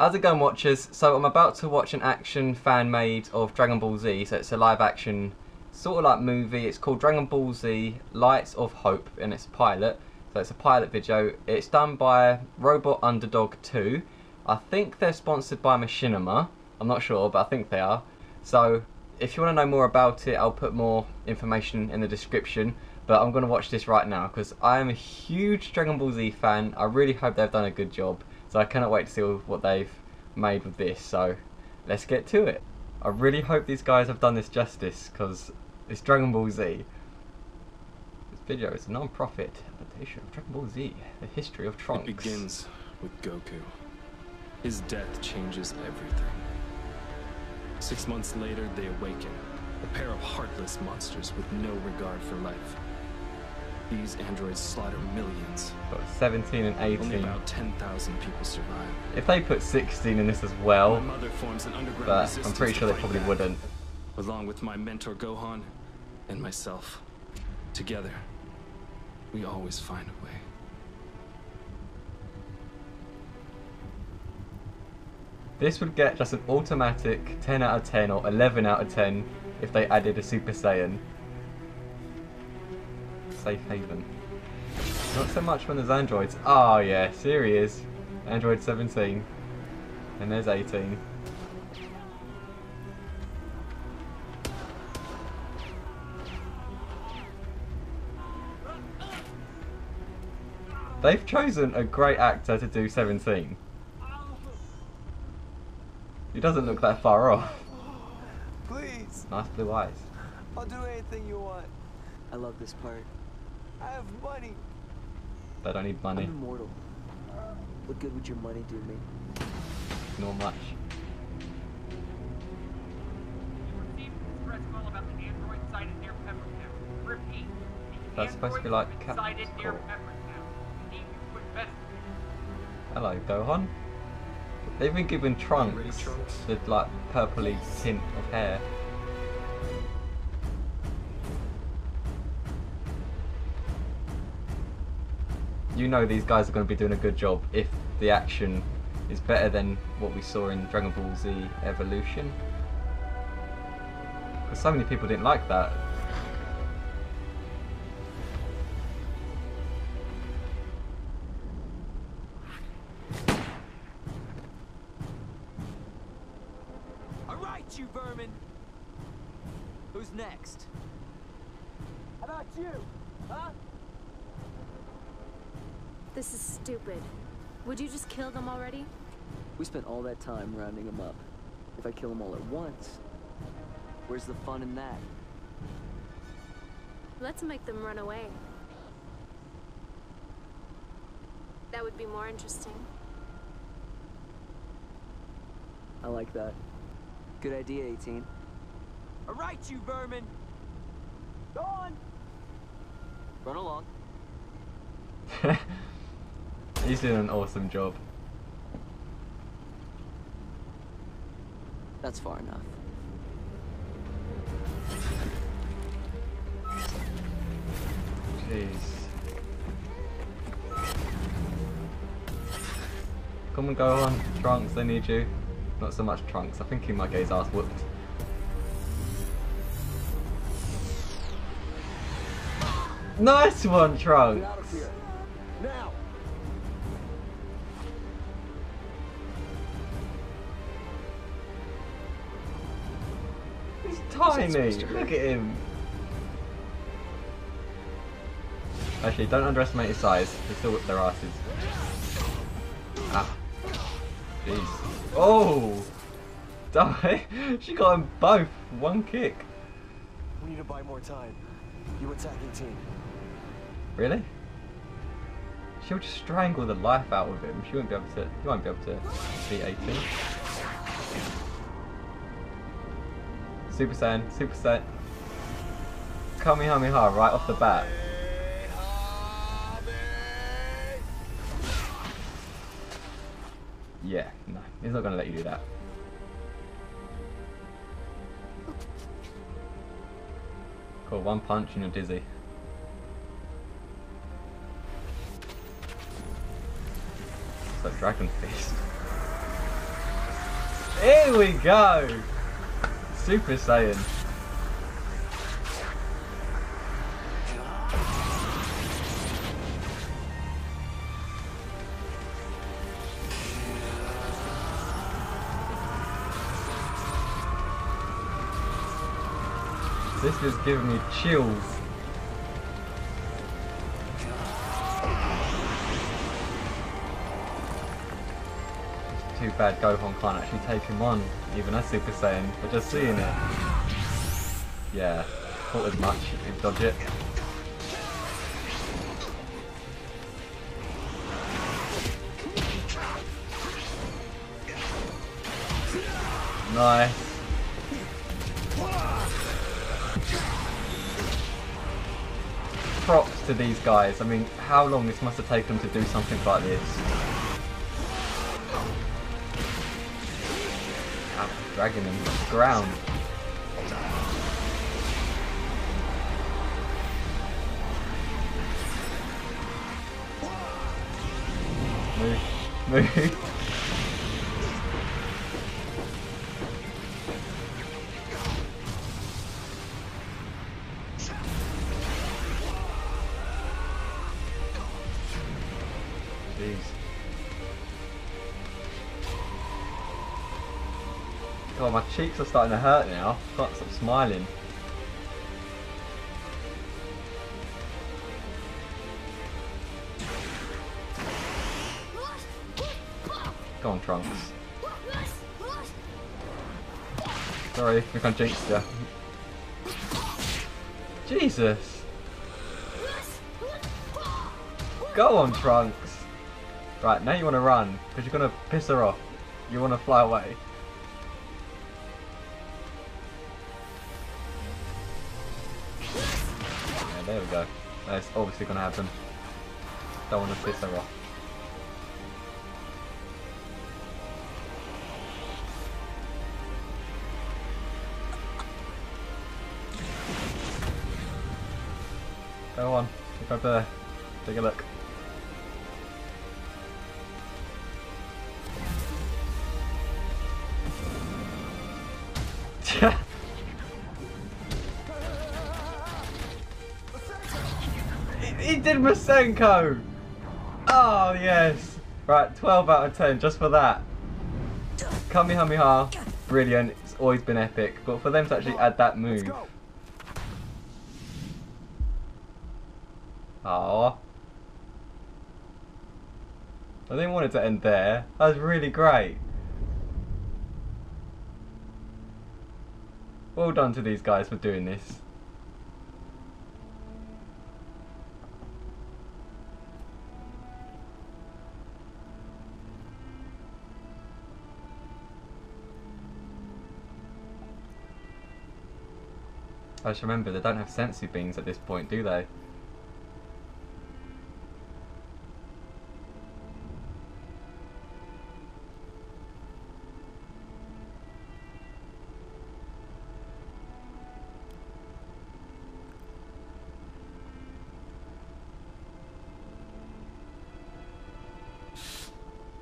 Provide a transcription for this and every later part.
How's it going, watchers? So I'm about to watch an action fan made of Dragon Ball Z. So it's a live action, sort of like movie. It's called Dragon Ball Z Lights of Hope, and it's a pilot. So it's a pilot video. It's done by Robot Underdog 2. I think they're sponsored by Machinima. I'm not sure, but I think they are. So if you want to know more about it, I'll put more information in the description. But I'm going to watch this right now because I am a huge Dragon Ball Z fan. I really hope they've done a good job. So I cannot wait to see what they've made with this. So let's get to it. I really hope these guys have done this justice because it's Dragon Ball Z. This video is a non-profit adaptation of Dragon Ball Z, the history of Trunks. It begins with Goku. His death changes everything. Six months later, they awaken. A pair of heartless monsters with no regard for life. These androids slaughter millions. Got 17 and 18. Only about 10,000 people survive. If they put 16 in this as well, My mother forms an underground but I'm pretty sure they probably back, wouldn't. Along with my mentor Gohan and myself. Together, we always find a way. This would get just an automatic 10 out of 10 or 11 out of 10 if they added a Super Saiyan. Safe haven. Not so much when there's androids. Ah, oh yeah, here he is. Android 17. And there's 18. They've chosen a great actor to do 17. He doesn't look that far off. Please, Nice blue eyes. I'll do anything you want. I love this part. I have money. They don't need I'm money, immortal. What good would your money do me? Not much. received distress call about the android sighted near Peppertown. Repeat. the That's supposed to be like has been Captain's sighted near Call. Peppertown. Need you to investigate. Hello, Gohan. They've been given Trunks Ready, Trunks? with like purpley tint of hair. You know these guys are going to be doing a good job if the action is better than what we saw in Dragon Ball Z Evolution. Because so many people didn't like that. You just kill them already? We spent all that time rounding them up. If I kill them all at once, where's the fun in that? Let's make them run away. That would be more interesting. I like that. Good idea, 18. All right, you vermin. Go on. Run along. He's doing an awesome job. That's far enough. Jeez. Come and go on, Trunks, they need you. Not so much Trunks, I think he might get his ass whooped. Nice one, Trunks! He's tiny! supposed to Look at him! Actually, don't underestimate his size, they still whip their asses. Ah. Jeez. Oh! Die! she got them both! One kick. We need to buy more time. You attack 18. Really? She'll just strangle the life out of him. She won't be able to. You won't be able to beat 18. Super Saiyan, Super Saiyan. Kamehameha right off the bat. Yeah, no, he's not gonna let you do that. Cool, one punch and you're dizzy. It's like Dragon Fist. Here we go! Super Saiyan. This is giving me chills. Bad Gohan can't actually take him on, even as Super Saiyan, but just seeing it. Yeah, thought as much, he'd dodge it. Nice. Props to these guys. I mean, how long this must have taken them to do something like this. Ah, dragging them to the ground. Move. Move. Jeez. God, my cheeks are starting to hurt now. Can't stop smiling. Go on, Trunks. Sorry, I I jinxed you. Jesus! Go on, Trunks! Right, now you want to run, because you're going to piss her off. You want to fly away. Go. Uh, That's obviously going to happen. Don't want to piss her off. Go on, look up there. Take a look. He, did Masenko! Oh, yes. Right, 12 out of 10 just for that. Kamehameha, brilliant. It's always been epic. But for them to actually add that move. Aww. I didn't want it to end there. That was really great. Well done to these guys for doing this. I just remember they don't have senzu beans at this point, do they?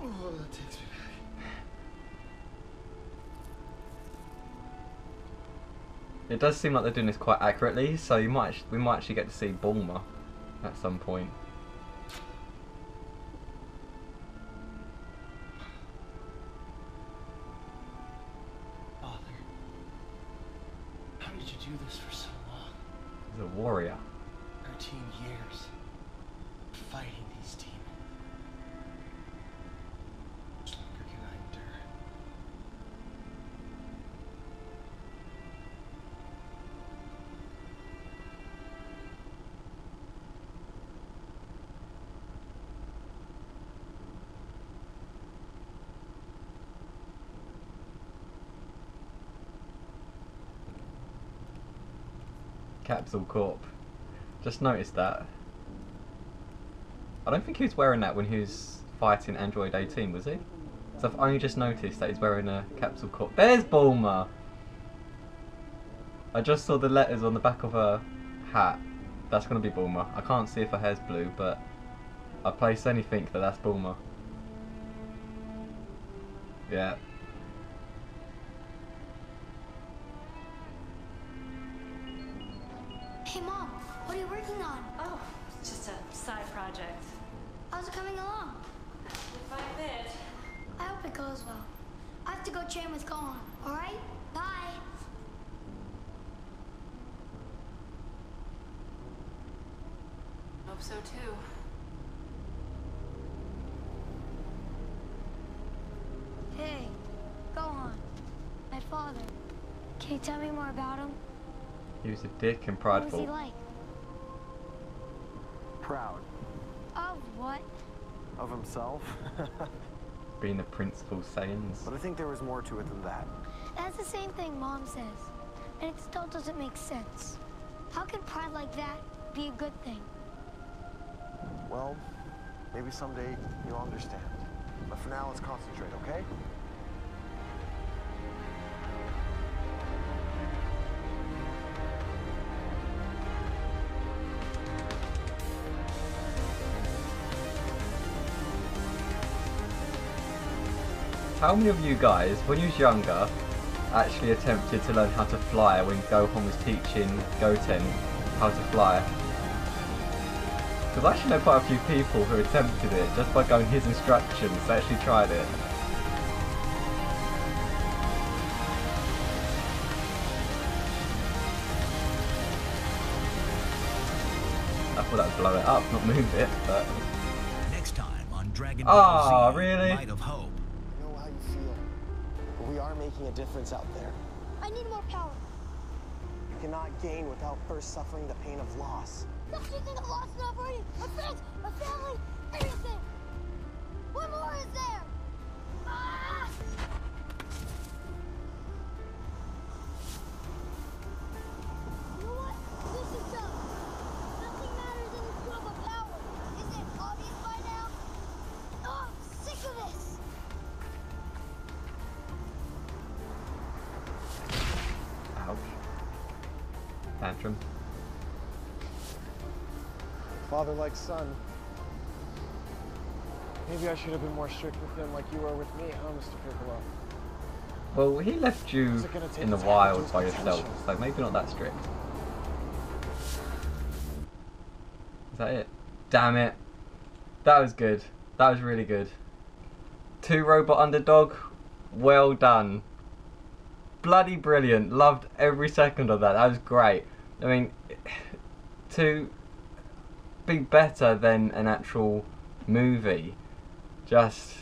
Oh, that takes me It does seem like they're doing this quite accurately, so you might we might actually get to see Bulma at some point. Father, how did you do this for so long? He's a warrior. 13 years. Fighting Capsule Corp. Just noticed that. I don't think he was wearing that when he was fighting Android 18, was he? So I've only just noticed that he's wearing a Capsule Corp. There's Bulma! I just saw the letters on the back of her hat. That's gonna be Bulma. I can't see if her hair's blue, but I place anything that that's Bulma. Yeah. I have to train with Gohan, alright? Bye. Hope so too. Hey, Gohan. My father. Can you tell me more about him? He was a dick and prideful. What was he like? Proud Of what? of himself. Being the principal Saiyans. but I think there was more to it than that. That's the same thing Mom says. And it still doesn't make sense. How can pride like that be a good thing? Well, maybe someday you'll understand. But for now, let's concentrate, okay? How many of you guys, when you was younger, actually attempted to learn how to fly when Gohan was teaching Goten how to fly? Because I actually know quite a few people who attempted it just by going his instructions. They actually tried it. I thought that would blow it up, not move it, but Next time on Dragon Ball Z, ah, really? Light of Hope. Are making a difference out there. I need more power. You cannot gain without first suffering the pain of loss. Don't you think I've lost Tantrum. Father like son. Maybe I should have been more strict with him like you were with me, huh, Mr. Piccolo? Well, he left you Is it gonna take in the its hand to wild by yourself, so maybe not that strict. Is that it? Damn it. That was good. That was really good. Two robot underdog. Well done. Bloody brilliant. Loved every second of that. That was great. I mean, to be better than an actual movie, just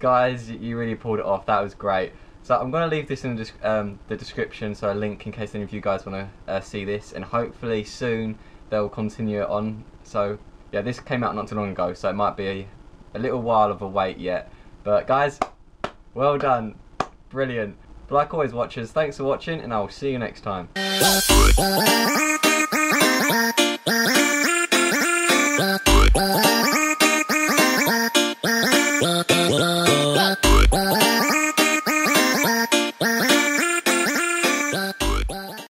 guys, you really pulled it off. That was great. So I'm going to leave this in the, um, the description, so a link in case any of you guys want to uh, see this, and hopefully soon they'll continue it on. So yeah, this came out not too long ago, so it might be a, a little while of a wait yet. But guys, well done, brilliant. Black always, watchers, thanks for watching, and I will see you next time.